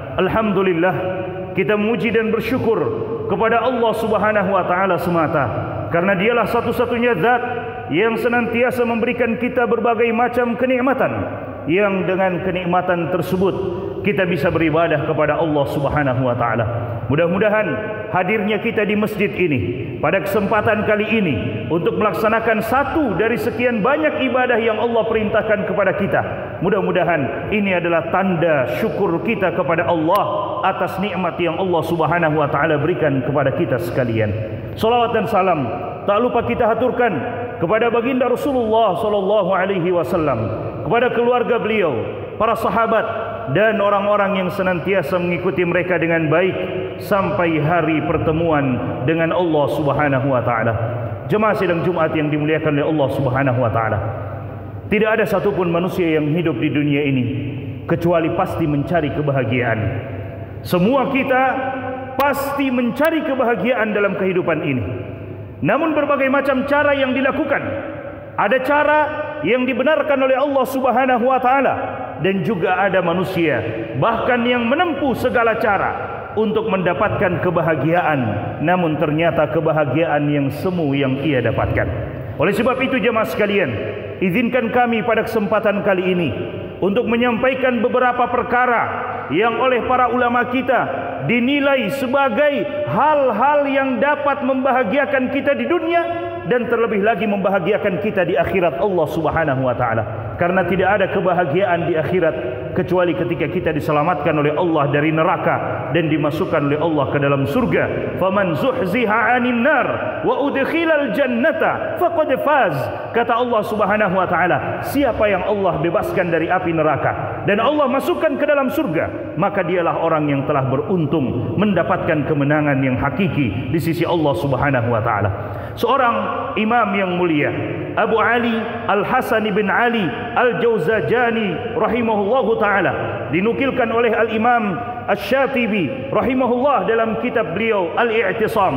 Alhamdulillah kita memuji dan bersyukur kepada Allah Subhanahu wa taala semata karena dialah satu-satunya zat yang senantiasa memberikan kita berbagai macam kenikmatan yang dengan kenikmatan tersebut kita bisa beribadah kepada Allah Subhanahu wa taala. Mudah-mudahan hadirnya kita di masjid ini pada kesempatan kali ini untuk melaksanakan satu dari sekian banyak ibadah yang Allah perintahkan kepada kita. Mudah-mudahan ini adalah tanda syukur kita kepada Allah atas nikmat yang Allah Subhanahu wa taala berikan kepada kita sekalian. Salawat dan salam tak lupa kita haturkan kepada baginda Rasulullah sallallahu alaihi wasallam, kepada keluarga beliau, para sahabat dan orang-orang yang senantiasa mengikuti mereka dengan baik sampai hari pertemuan dengan Allah Subhanahu wa taala. Jemaah sidang Jumat yang dimuliakan oleh Allah Subhanahu wa taala. Tidak ada satupun manusia yang hidup di dunia ini kecuali pasti mencari kebahagiaan. Semua kita pasti mencari kebahagiaan dalam kehidupan ini. Namun berbagai macam cara yang dilakukan. Ada cara yang dibenarkan oleh Allah Subhanahu wa taala dan juga ada manusia bahkan yang menempuh segala cara untuk mendapatkan kebahagiaan. Namun ternyata kebahagiaan yang semu yang ia dapatkan. Oleh sebab itu jemaah sekalian izinkan kami pada kesempatan kali ini untuk menyampaikan beberapa perkara yang oleh para ulama kita dinilai sebagai hal-hal yang dapat membahagiakan kita di dunia dan terlebih lagi membahagiakan kita di akhirat. Allah Subhanahu wa taala karena tidak ada kebahagiaan di akhirat kecuali ketika kita diselamatkan oleh Allah dari neraka dan dimasukkan oleh Allah ke dalam surga. Faman zuhziha 'anil nar wa udkhilal jannata faqad faz. Kata Allah Subhanahu wa taala siapa yang Allah bebaskan dari api neraka dan Allah masukkan ke dalam surga maka dialah orang yang telah beruntung mendapatkan kemenangan yang hakiki di sisi Allah Subhanahu wa taala. Seorang imam yang mulia Abu Ali Al-Hasan bin Ali Al-Jauzajani rahimahullahu taala. Dinukilkan oleh Al-Imam Asy-Syatibi rahimahullah dalam kitab beliau Al-I'tisam.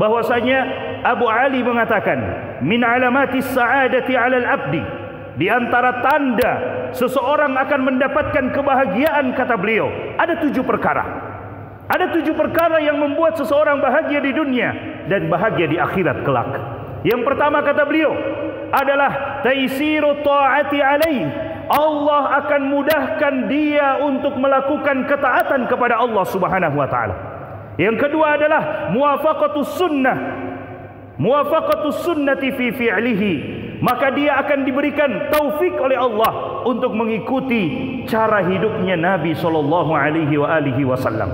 Bahwasanya Abu Ali mengatakan min alamati sa'adati 'alal abdi di antara tanda seseorang akan mendapatkan kebahagiaan kata beliau ada tujuh perkara. Ada tujuh perkara yang membuat seseorang bahagia di dunia dan bahagia di akhirat kelak. Yang pertama kata beliau adalah taisiru taati alaih Allah akan mudahkan dia untuk melakukan ketaatan kepada Allah Subhanahu wa taala. Yang kedua adalah muwafaqatus sunnah. Muwafaqatus sunnati fi fi'lihi. Maka dia akan diberikan taufik oleh Allah untuk mengikuti cara hidupnya Nabi sallallahu alaihi wa alihi wasallam.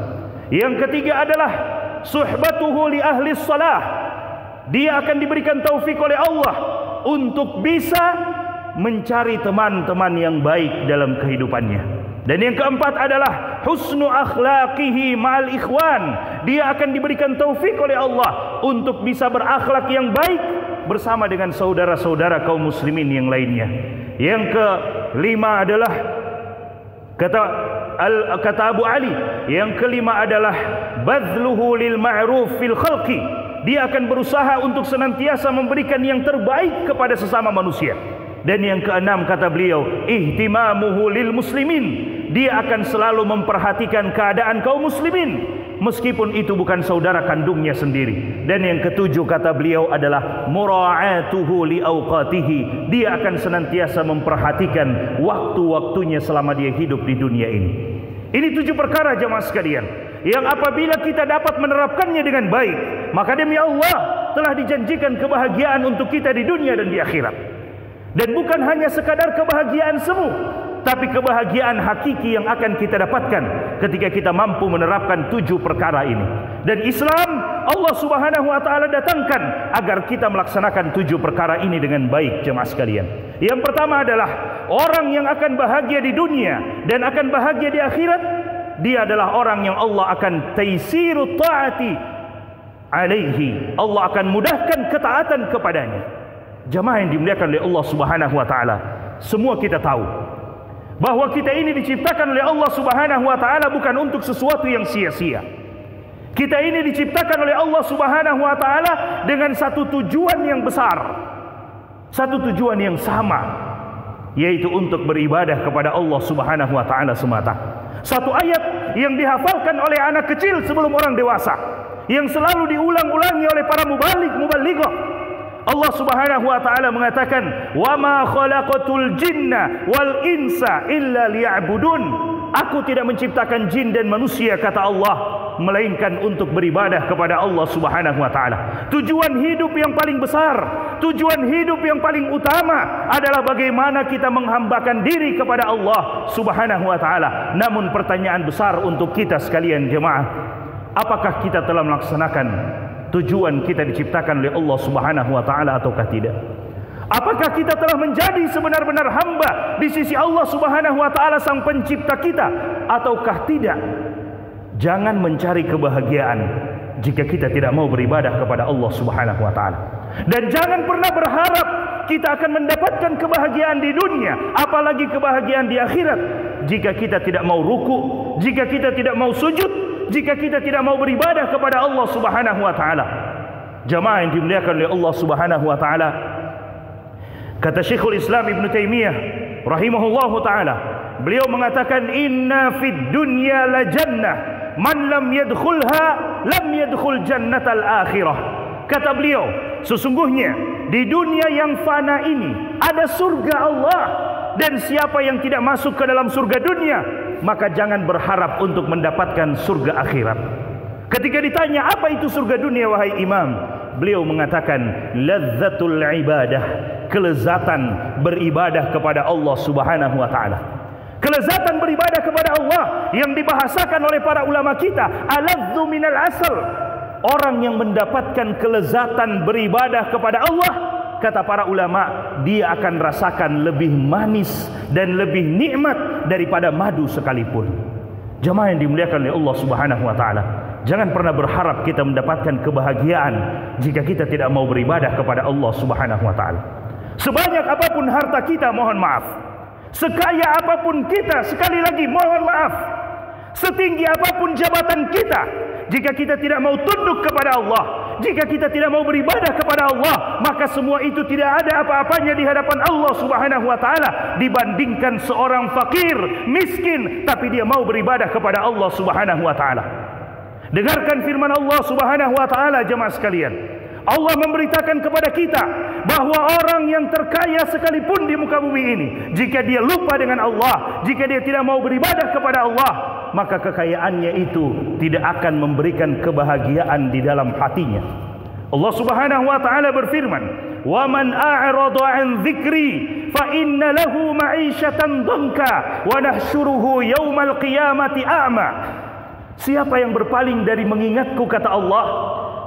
Yang ketiga adalah suhbatuhu li ahli salah. Dia akan diberikan taufik oleh Allah untuk bisa mencari teman-teman yang baik dalam kehidupannya. Dan yang keempat adalah husnu akhlaqihi ma'al ikhwan. Dia akan diberikan taufik oleh Allah untuk bisa berakhlak yang baik bersama dengan saudara-saudara kaum muslimin yang lainnya. Yang kelima adalah kata al, kata Abu Ali, yang kelima adalah badluhu lil ma'ruf fil khalqi dia akan berusaha untuk senantiasa memberikan yang terbaik kepada sesama manusia. Dan yang keenam kata beliau, ihtimamuhu lil muslimin. Dia akan selalu memperhatikan keadaan kaum muslimin meskipun itu bukan saudara kandungnya sendiri. Dan yang ketujuh kata beliau adalah mura'atuhu li. Dia akan senantiasa memperhatikan waktu-waktunya selama dia hidup di dunia ini. Ini tujuh perkara jemaah sekalian yang apabila kita dapat menerapkannya dengan baik maka demi Allah telah dijanjikan kebahagiaan untuk kita di dunia dan di akhirat. Dan bukan hanya sekadar kebahagiaan semu tapi kebahagiaan hakiki yang akan kita dapatkan ketika kita mampu menerapkan tujuh perkara ini. Dan Islam Allah subhanahu wa ta'ala datangkan agar kita melaksanakan tujuh perkara ini dengan baik jemaah sekalian. Yang pertama adalah orang yang akan bahagia di dunia dan akan bahagia di akhirat dia adalah orang yang Allah akan taisiru taati alaihi. Allah akan mudahkan ketaatan kepadanya. Jemaah yang dimuliakan oleh Allah Subhanahu wa taala semua kita tahu bahwa kita ini diciptakan oleh Allah Subhanahu wa taala bukan untuk sesuatu yang sia-sia. Kita ini diciptakan oleh Allah Subhanahu wa taala dengan satu tujuan yang besar. Satu tujuan yang sama yaitu untuk beribadah kepada Allah Subhanahu wa taala semata Satu ayat yang dihafalkan oleh anak kecil sebelum orang dewasa. Yang selalu diulang-ulangi oleh para mubalik, mubalighah. Allah Subhanahu wa taala mengatakan, "Wa ma khalaqatul jinna wal insa illa liya'budun." Aku tidak menciptakan jin dan manusia kata Allah melainkan untuk beribadah kepada Allah Subhanahu wa taala. Tujuan hidup yang paling besar, tujuan hidup yang paling utama adalah bagaimana kita menghambakan diri kepada Allah Subhanahu wa taala. Namun pertanyaan besar untuk kita sekalian jemaah, apakah kita telah melaksanakan tujuan kita diciptakan oleh Allah Subhanahu wa taala ataukah tidak? Apakah kita telah menjadi sebenar-benar hamba di sisi Allah Subhanahu wa taala sang pencipta kita ataukah tidak? Jangan mencari kebahagiaan jika kita tidak mau beribadah kepada Allah Subhanahu wa taala. Dan jangan pernah berharap kita akan mendapatkan kebahagiaan di dunia, apalagi kebahagiaan di akhirat jika kita tidak mau ruku, jika kita tidak mau sujud, jika kita tidak mau beribadah kepada Allah Subhanahu wa taala. Jamaah yang dimuliakan oleh Allah Subhanahu wa taala, Kata Syekhul Islam Ibn Taymiyah rahimahullahu taala, beliau mengatakan inna fid dunya la jannah man lam yadkhulha lam yadkhul jannatal akhirah. Kata beliau, sesungguhnya di dunia yang fana ini ada surga Allah dan siapa yang tidak masuk ke dalam surga dunia maka jangan berharap untuk mendapatkan surga akhirat. Ketika ditanya apa itu surga dunia wahai imam, beliau mengatakan lazzatul ibadah kelezatan beribadah kepada Allah Subhanahu wa taala kelezatan beribadah kepada Allah yang dibahasakan oleh para ulama kita aladzu minal asal orang yang mendapatkan kelezatan beribadah kepada Allah kata para ulama dia akan rasakan lebih manis dan lebih nikmat daripada madu sekalipun jemaah yang dimuliakan oleh Allah Subhanahu wa taala Jangan pernah berharap kita mendapatkan kebahagiaan jika kita tidak mau beribadah kepada Allah Subhanahu wa taala. Sebanyak apapun harta kita mohon maaf. Sekaya apapun kita sekali lagi mohon maaf. Setinggi apapun jabatan kita jika kita tidak mau tunduk kepada Allah, jika kita tidak mau beribadah kepada Allah, maka semua itu tidak ada apa-apanya di hadapan Allah Subhanahu wa taala dibandingkan seorang fakir, miskin tapi dia mau beribadah kepada Allah Subhanahu wa taala. Dengarkan firman Allah Subhanahu wa taala jemaah sekalian. Allah memberitakan kepada kita bahawa orang yang terkaya sekalipun di muka bumi ini jika dia lupa dengan Allah, jika dia tidak mau beribadah kepada Allah, maka kekayaannya itu tidak akan memberikan kebahagiaan di dalam hatinya. Allah Subhanahu wa taala berfirman, "Wa man a'rada 'an dzikri fa inna lahu ma'isyatan dhanka wa nahsyuruhu yaumal qiyamati a'ma." Siapa yang berpaling dari mengingatku kata Allah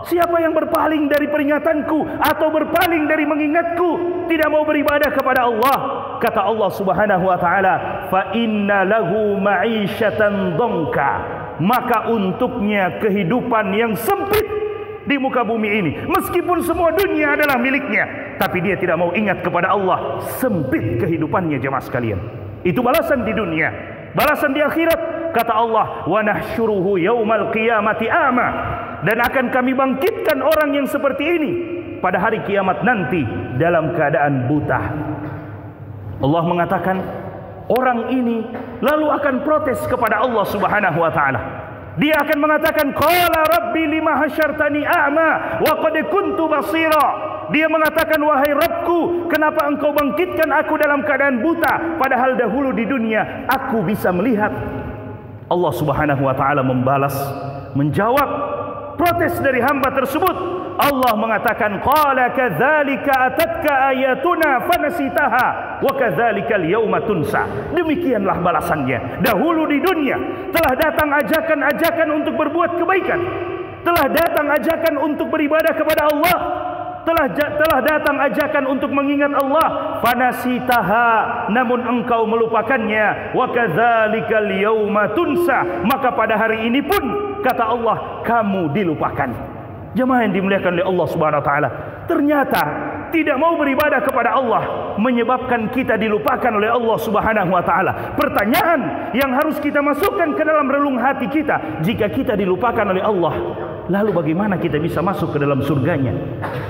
Siapa yang berpaling dari peringatanku Atau berpaling dari mengingatku Tidak mau beribadah kepada Allah. Kata Allah subhanahu wa ta'ala Fa inna lahu ma'isyatan dongka Maka untuknya kehidupan yang sempit Di muka bumi ini. Meskipun semua dunia adalah miliknya Tapi dia tidak mau ingat kepada Allah. Sempit kehidupannya jemaah sekalian. Itu balasan di dunia Balasan di akhirat. Kata Allah wa nahsyuruhu yaumal qiyamati ama dan akan kami bangkitkan orang yang seperti ini pada hari kiamat nanti dalam keadaan buta. Allah mengatakan orang ini lalu akan protes kepada Allah Subhanahu wa taala. Dia akan mengatakan qala rabbi lima hasyartani a'ma wa qad kuntu basira. Dia mengatakan wahai Rabbku kenapa engkau bangkitkan aku dalam keadaan buta? Padahal dahulu di dunia aku bisa melihat. Allah Subhanahu wa taala membalas menjawab protes dari hamba tersebut Allah mengatakan qala kadzalika atatka ayatuna fanasitaha wa kadzalikal yauma tunsa. Demikianlah balasannya. Dahulu di dunia telah datang ajakan-ajakan untuk berbuat kebaikan telah datang ajakan untuk beribadah kepada Allah telah telah datang ajakan untuk mengingat Allah. Fanasitaha namun engkau melupakannya. Wa kadzalikal yauma tunsa maka pada hari ini pun kata Allah kamu dilupakan. Jemaah yang dimuliakan oleh Allah Subhanahu wa taala ternyata tidak mau beribadah kepada Allah menyebabkan kita dilupakan oleh Allah Subhanahu wa taala. Pertanyaan yang harus kita masukkan ke dalam relung hati kita jika kita dilupakan oleh Allah Lalu bagaimana kita bisa masuk ke dalam surganya?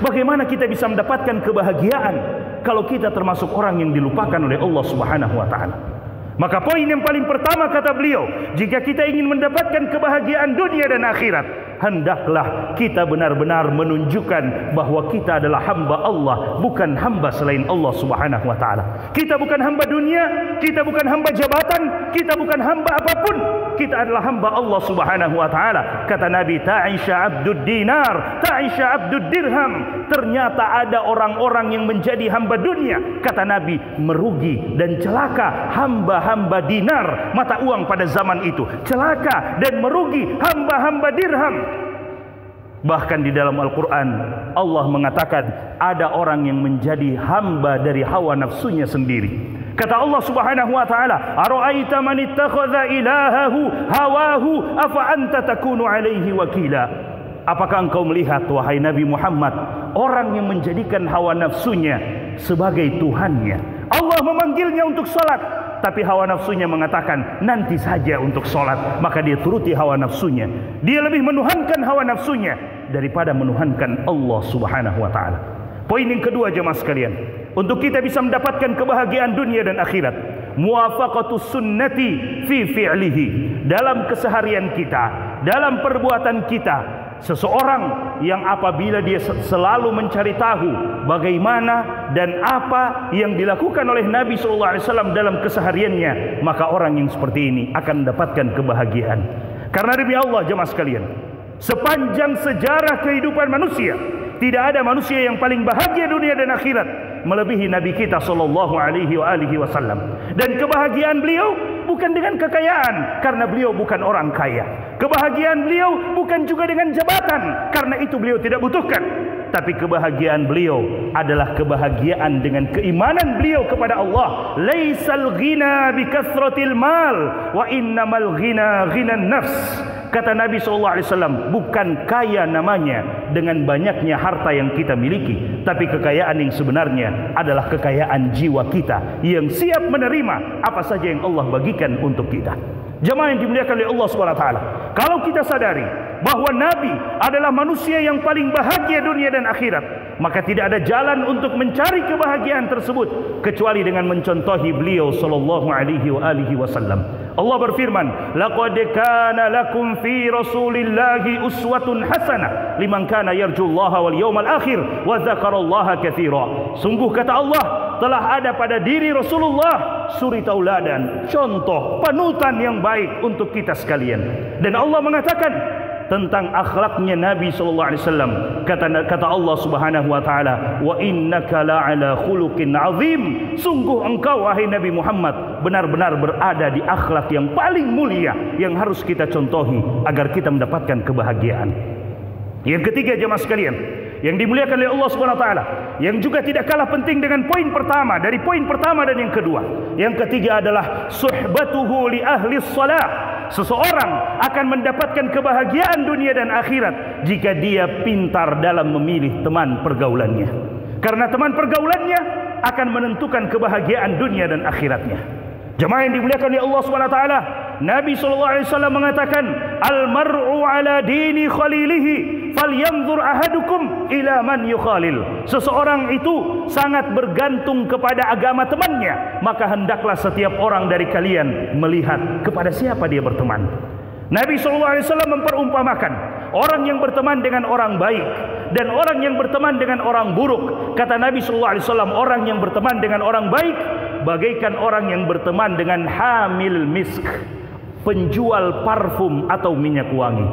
Bagaimana kita bisa mendapatkan kebahagiaan kalau kita termasuk orang yang dilupakan oleh Allah Subhanahu wa taala? Maka poin yang paling pertama kata beliau, jika kita ingin mendapatkan kebahagiaan dunia dan akhirat, hendaklah kita benar-benar menunjukkan bahawa kita adalah hamba Allah bukan hamba selain Allah Subhanahu wa taala. Kita bukan hamba dunia, kita bukan hamba jabatan, kita bukan hamba apapun. Kita adalah hamba Allah Subhanahu wa taala. Kata Nabi Ta'isha Abdud Dinar, Ta'isha Abdud Dirham. Ternyata ada orang-orang yang menjadi hamba dunia. Kata Nabi merugi dan celaka hamba-hamba dinar mata uang pada zaman itu. Celaka dan merugi hamba-hamba dirham Bahkan di dalam Al-Quran Allah mengatakan ada orang yang menjadi hamba dari hawa nafsunya sendiri. Kata Allah Subhanahu wa taala, "Ara'aita man ittakhadha ilahahu hawahu afa anta takunu alaihi wakila?" Apakah engkau melihat wahai Nabi Muhammad orang yang menjadikan hawa nafsunya sebagai tuhannya? Allah memanggilnya untuk salat tapi hawa nafsunya mengatakan nanti saja untuk solat. Maka dia turuti hawa nafsunya. Dia lebih menuhankan hawa nafsunya daripada menuhankan Allah subhanahu wa ta'ala. Poin yang kedua jemaah sekalian untuk kita bisa mendapatkan kebahagiaan dunia dan akhirat muwafaqatus sunnati fi fi'lihi. Dalam keseharian kita dalam perbuatan kita seseorang yang apabila dia selalu mencari tahu bagaimana dan apa yang dilakukan oleh Nabi sallallahu alaihi wasallam dalam kesehariannya maka orang yang seperti ini akan mendapatkan kebahagiaan. Karena demi Allah jemaah sekalian sepanjang sejarah kehidupan manusia tidak ada manusia yang paling bahagia dunia dan akhirat melebihi Nabi kita sallallahu alaihi wasallam dan kebahagiaan beliau bukan dengan kekayaan karena beliau bukan orang kaya Kebahagiaan beliau bukan juga dengan jabatan karena itu beliau tidak butuhkan. Tapi kebahagiaan beliau adalah kebahagiaan dengan keimanan beliau kepada Allah. Laisal ghina bi kathratil mal wa innamal ghina ghinan nafs. Kata Nabi SAW, bukan kaya namanya dengan banyaknya harta yang kita miliki. Tapi kekayaan yang sebenarnya adalah kekayaan jiwa kita yang siap menerima apa saja yang Allah bagikan untuk kita. Jemaah yang dimuliakan oleh Allah SWT. Kalau kita sadari bahawa Nabi adalah manusia yang paling bahagia dunia dan akhirat, maka tidak ada jalan untuk mencari kebahagiaan tersebut kecuali dengan mencontohi beliau sallallahu alaihi wa alihi wasallam. Allah berfirman, "Laqad kana lakum fi Rasulillahi uswatun hasanah liman kana yarjullaha wal yawmal akhir wa dzakarallaha katsira." Sungguh kata Allah, telah ada pada diri Rasulullah suri tauladan, contoh, panutan yang baik untuk kita sekalian. Dan Allah mengatakan, tentang akhlaknya Nabi sallallahu alaihi wasallam. Kata kata Allah Subhanahu wa taala wa innaka la'ala khuluqin azim. Sungguh engkau wahai Nabi Muhammad benar-benar berada di akhlak yang paling mulia yang harus kita contohi agar kita mendapatkan kebahagiaan. Yang ketiga jemaah sekalian yang dimuliakan oleh Allah Subhanahu wa taala yang juga tidak kalah penting dengan poin pertama dari poin pertama dan yang kedua yang ketiga adalah suhbatuhu li ahli salah seseorang akan mendapatkan kebahagiaan dunia dan akhirat jika dia pintar dalam memilih teman pergaulannya. Karena teman pergaulannya akan menentukan kebahagiaan dunia dan akhiratnya. Jemaah yang dimuliakan oleh Allah SWT Nabi SAW mengatakan Al-mar'u ala dini khalilihi Falyanzur ahadukum ila man yukhalil Seseorang itu sangat bergantung kepada agama temannya Maka hendaklah setiap orang dari kalian melihat kepada siapa dia berteman Nabi SAW memperumpamakan orang yang berteman dengan orang baik dan orang yang berteman dengan orang buruk. Kata Nabi SAW, orang yang berteman dengan orang baik bagaikan orang yang berteman dengan hamil misk, penjual parfum atau minyak wangi.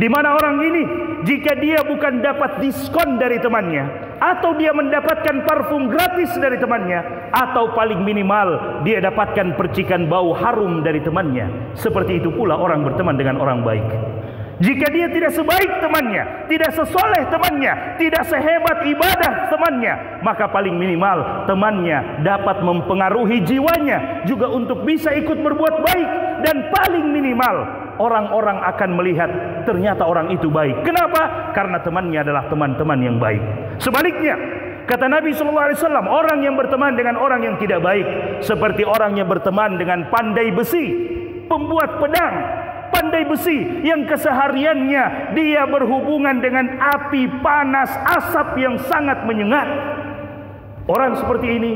Di mana orang ini jika dia bukan dapat diskon dari temannya atau dia mendapatkan parfum gratis dari temannya atau paling minimal dia dapatkan percikan bau harum dari temannya seperti itu pula orang berteman dengan orang baik. Jika dia tidak sebaik temannya, tidak sesoleh temannya, tidak sehebat ibadah temannya, maka paling minimal temannya dapat mempengaruhi jiwanya juga untuk bisa ikut berbuat baik dan paling minimal orang-orang akan melihat ternyata orang itu baik. Kenapa? Karena temannya adalah teman-teman yang baik. Sebaliknya, kata Nabi sallallahu alaihi wasallam, orang yang berteman dengan orang yang tidak baik seperti orang yang berteman dengan pandai besi, pembuat pedang, pandai besi yang kesehariannya dia berhubungan dengan api panas asap yang sangat menyengat. Orang seperti ini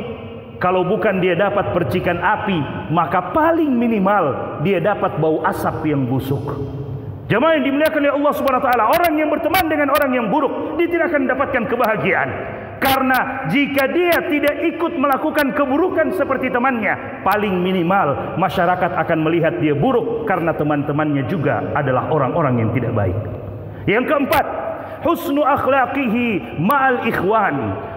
kalau bukan dia dapat percikan api, maka paling minimal dia dapat bau asap yang busuk. Jemaah yang dimuliakan oleh Allah Subhanahu wa taala, orang yang berteman dengan orang yang buruk, dia tidak akan mendapatkan kebahagiaan. Karena jika dia tidak ikut melakukan keburukan seperti temannya, paling minimal masyarakat akan melihat dia buruk karena teman-temannya juga adalah orang-orang yang tidak baik. Yang keempat, husnu akhlaqihi ma'al ikhwan.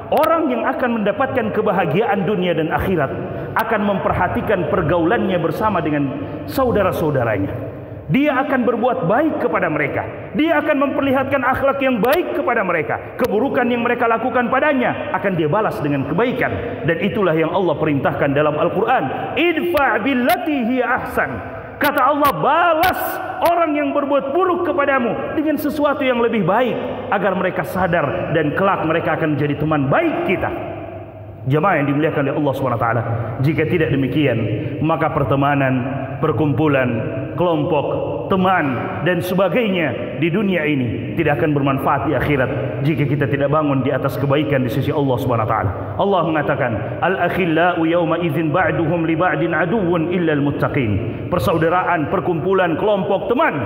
Orang yang akan mendapatkan kebahagiaan dunia dan akhirat akan memperhatikan pergaulannya bersama dengan saudara-saudaranya. Dia akan berbuat baik kepada mereka. Dia akan memperlihatkan akhlak yang baik kepada mereka. Keburukan yang mereka lakukan padanya akan dia balas dengan kebaikan. Dan itulah yang Allah perintahkan dalam Al-Quran. Idfa' billati hiya ahsan. Kata Allah, balas orang yang berbuat buruk kepadamu dengan sesuatu yang lebih baik agar mereka sadar dan kelak mereka akan menjadi teman baik kita. Jemaah yang dimuliakan oleh Allah SWT Jika tidak demikian Maka pertemanan, perkumpulan, kelompok, teman dan sebagainya Di dunia ini Tidak akan bermanfaat di akhirat Jika kita tidak bangun di atas kebaikan di sisi Allah SWT Allah mengatakan Al-akhillau yawma izin ba'duhum li ba'din aduun illa al-muttaqin Persaudaraan, perkumpulan, kelompok, teman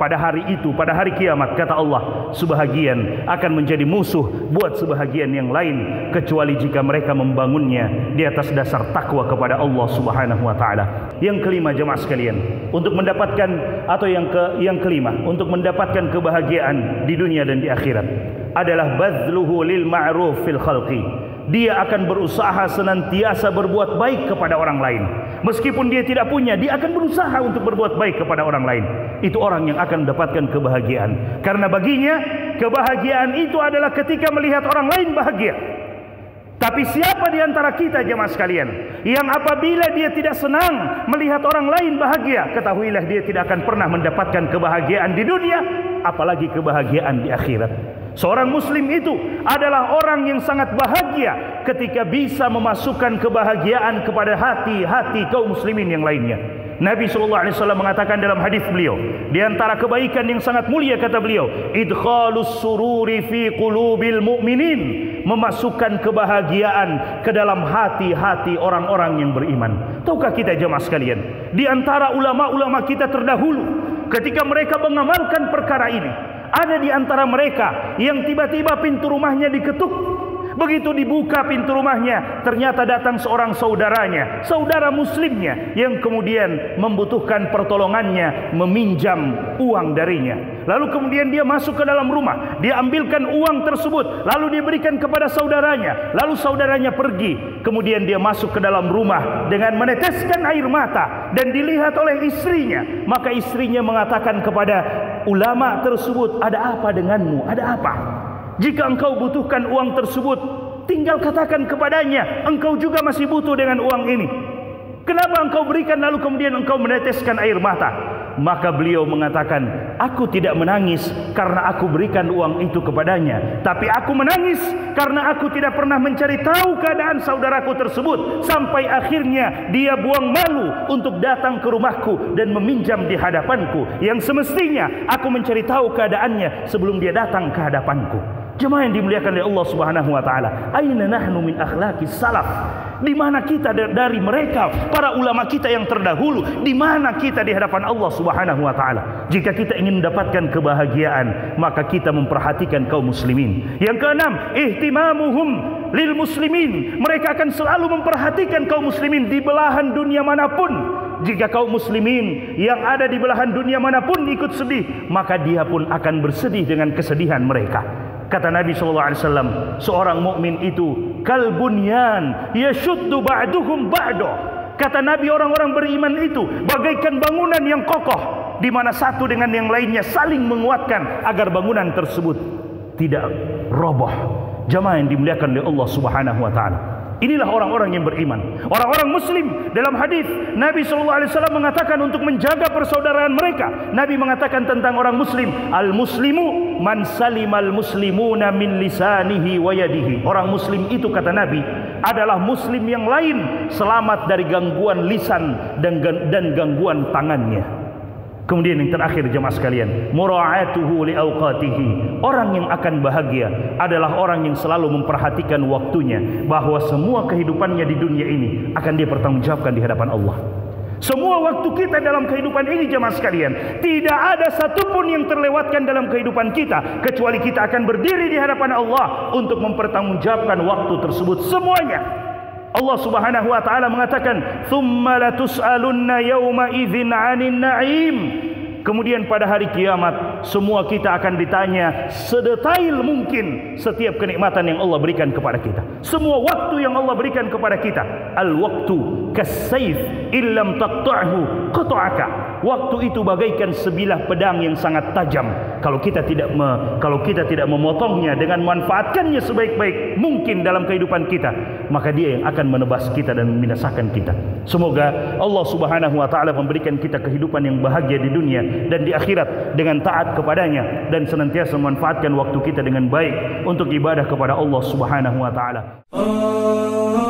pada hari itu pada hari kiamat kata Allah sebahagian akan menjadi musuh buat sebahagian yang lain kecuali jika mereka membangunnya di atas dasar takwa kepada Allah Subhanahu wa taala. Yang kelima jemaah sekalian, untuk mendapatkan atau yang ke yang kelima, untuk mendapatkan kebahagiaan di dunia dan di akhirat adalah bazluhu lil ma'ruf fil khalqi dia akan berusaha senantiasa berbuat baik kepada orang lain. Meskipun dia tidak punya, dia akan berusaha untuk berbuat baik kepada orang lain. Itu orang yang akan mendapatkan kebahagiaan. Karena baginya, kebahagiaan itu adalah ketika melihat orang lain bahagia. Tapi siapa di antara kita jemaah sekalian yang apabila dia tidak senang melihat orang lain bahagia, ketahuilah dia tidak akan pernah mendapatkan kebahagiaan di dunia, apalagi kebahagiaan di akhirat. Seorang muslim itu adalah orang yang sangat bahagia ketika bisa memasukkan kebahagiaan kepada hati-hati kaum muslimin yang lainnya. Nabi sallallahu alaihi wasallam mengatakan dalam hadis beliau, di antara kebaikan yang sangat mulia kata beliau, idkhalus sururi fi qulubil mu'minin, memasukkan kebahagiaan ke dalam hati-hati orang-orang yang beriman. Tahukah kita jemaah sekalian, di antara ulama-ulama kita terdahulu ketika mereka mengamalkan perkara ini, ada di antara mereka yang tiba-tiba pintu rumahnya diketuk. Begitu dibuka pintu rumahnya, ternyata datang seorang saudaranya, saudara muslimnya yang kemudian membutuhkan pertolongannya meminjam uang darinya. Lalu kemudian dia masuk ke dalam rumah, dia ambilkan uang tersebut, lalu dia berikan kepada saudaranya. Lalu saudaranya pergi, kemudian dia masuk ke dalam rumah dengan meneteskan air mata dan dilihat oleh istrinya. Maka istrinya mengatakan kepada ulama tersebut, ada apa denganmu? Ada apa? Jika engkau butuhkan uang tersebut, tinggal katakan kepadanya, engkau juga masih butuh dengan uang ini. Kenapa engkau berikan lalu kemudian engkau meneteskan air mata? Maka beliau mengatakan, aku tidak menangis karena aku berikan uang itu kepadanya. Tapi aku menangis karena aku tidak pernah mencari tahu keadaan saudaraku tersebut. Sampai akhirnya dia buang malu untuk datang ke rumahku dan meminjam di hadapanku. Yang semestinya aku mencari tahu keadaannya sebelum dia datang ke hadapanku. Jemaah yang dimuliakan oleh Allah Subhanahu wa taala. Aina nahnu min akhlaqi salaf? Di mana kita dari mereka para ulama kita yang terdahulu? Di mana kita di hadapan Allah Subhanahu wa taala? Jika kita ingin mendapatkan kebahagiaan, maka kita memperhatikan kaum muslimin. Yang keenam, ihtimamuhum lil muslimin. Mereka akan selalu memperhatikan kaum muslimin di belahan dunia manapun. Jika kaum muslimin yang ada di belahan dunia manapun ikut sedih, maka dia pun akan bersedih dengan kesedihan mereka. Kata Nabi sallallahu alaihi wasallam, seorang mukmin itu kalbunyan yashuddu ba'duhum ba'do. Kata Nabi orang-orang beriman itu bagaikan bangunan yang kokoh di mana satu dengan yang lainnya saling menguatkan agar bangunan tersebut tidak roboh. Jamaah yang dimuliakan oleh Allah Subhanahu wa taala. Inilah orang-orang yang beriman. Orang-orang muslim dalam hadis Nabi sallallahu alaihi wasallam mengatakan untuk menjaga persaudaraan mereka. Nabi mengatakan tentang orang muslim, al-muslimu man salimal muslimuna min lisanihi wa yadihi. Orang muslim itu kata Nabi adalah muslim yang lain selamat dari gangguan lisan dan dan gangguan tangannya. Kemudian yang terakhir jemaah sekalian, mura'atuhu li awqatihi. Orang yang akan bahagia adalah orang yang selalu memperhatikan waktunya bahwa semua kehidupannya di dunia ini akan dia pertanggungjawabkan di hadapan Allah. Semua waktu kita dalam kehidupan ini jemaah sekalian, tidak ada satupun yang terlewatkan dalam kehidupan kita kecuali kita akan berdiri di hadapan Allah untuk mempertanggungjawabkan waktu tersebut semuanya. Allah Subhanahu wa taala mengatakan, "Tsumma latus'alunna yawma idzin 'anil na'im." Kemudian pada hari kiamat semua kita akan ditanya sedetail mungkin setiap kenikmatan yang Allah berikan kepada kita. Semua waktu yang Allah berikan kepada kita. Al-waqtu kas-sayf illam taqta'hu qata'aka. Waktu itu bagaikan sebilah pedang yang sangat tajam. Kalau kita tidak me, kalau kita tidak memotongnya dengan manfaatkannya sebaik-baik mungkin dalam kehidupan kita, maka dia yang akan menebas kita dan membinasakan kita. Semoga Allah Subhanahu wa taala memberikan kita kehidupan yang bahagia di dunia dan di akhirat dengan taat kepadanya dan senantiasa memanfaatkan waktu kita dengan baik untuk ibadah kepada Allah Subhanahu wa taala. Oh.